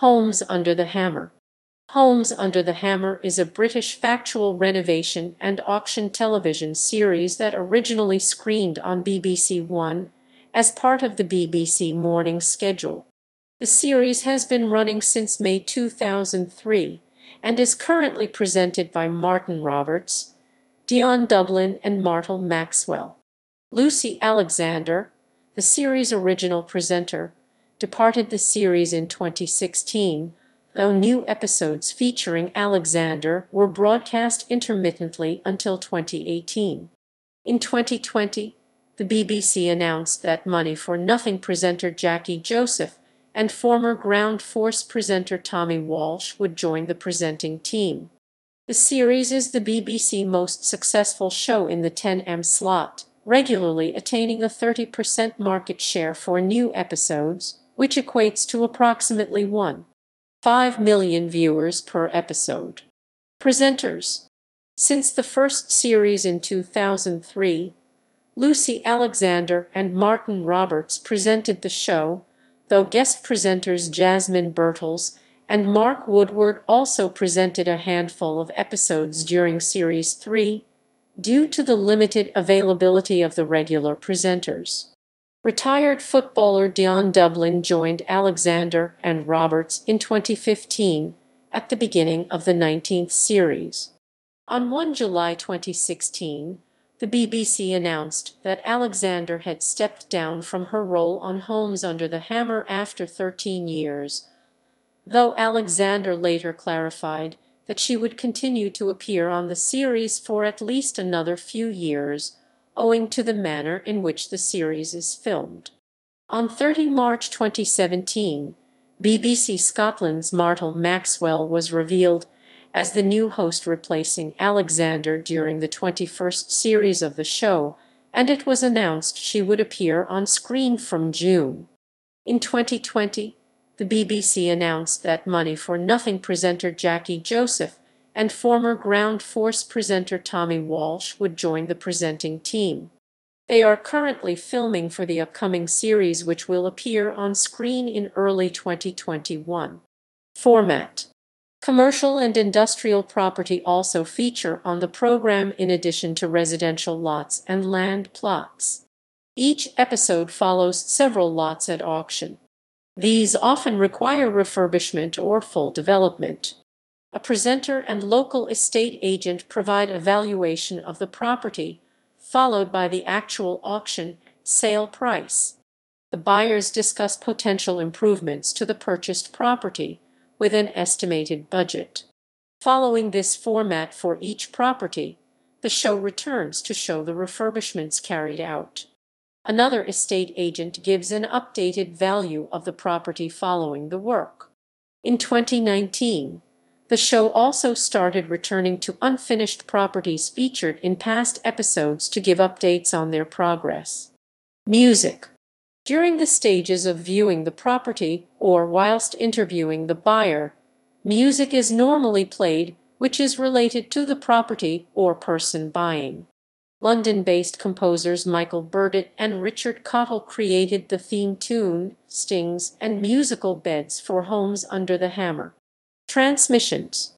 Homes Under the Hammer Homes Under the Hammer is a British factual renovation and auction television series that originally screened on BBC One as part of the BBC morning schedule. The series has been running since May 2003 and is currently presented by Martin Roberts, Dion Dublin and Martel Maxwell. Lucy Alexander, the series' original presenter, departed the series in 2016, though new episodes featuring Alexander were broadcast intermittently until 2018. In 2020, the BBC announced that Money for Nothing presenter Jacqui Joseph and former Ground Force presenter Tommy Walsh would join the presenting team. The series is the BBC most successful show in the 10am slot, regularly attaining a 30% market share for new episodes, which equates to approximately 1.5 million viewers per episode. Presenters Since the first series in 2003, Lucy Alexander and Martin Roberts presented the show, though guest presenters Jasmine Birtles and Mark Woodward also presented a handful of episodes during Series 3, due to the limited availability of the regular presenters. Retired footballer Dion Dublin joined Alexander and Roberts in 2015 at the beginning of the 19th series. On 1 July 2016, the BBC announced that Alexander had stepped down from her role on Homes Under the Hammer after 13 years, though Alexander later clarified that she would continue to appear on the series for at least another few years owing to the manner in which the series is filmed. On 30 March 2017, BBC Scotland's Martel Maxwell was revealed as the new host replacing Alexander during the 21st series of the show, and it was announced she would appear on screen from June. In 2020, the BBC announced that Money for Nothing presenter Jacqui Joseph and former Ground Force presenter Tommy Walsh would join the presenting team. They are currently filming for the upcoming series which will appear on screen in early 2021. Format Commercial and industrial property also feature on the program in addition to residential lots and land plots. Each episode follows several lots at auction. These often require refurbishment or full development. A presenter and local estate agent provide a valuation of the property, followed by the actual auction sale price. The buyers discuss potential improvements to the purchased property with an estimated budget. Following this format for each property, the show returns to show the refurbishments carried out. Another estate agent gives an updated value of the property following the work. In 2019, the show also started returning to unfinished properties featured in past episodes to give updates on their progress. Music During the stages of viewing the property or whilst interviewing the buyer, music is normally played which is related to the property or person buying. London-based composers Michael Burdett and Richard Cottle created the theme tune, stings, and musical beds for Homes Under the Hammer. Transmissions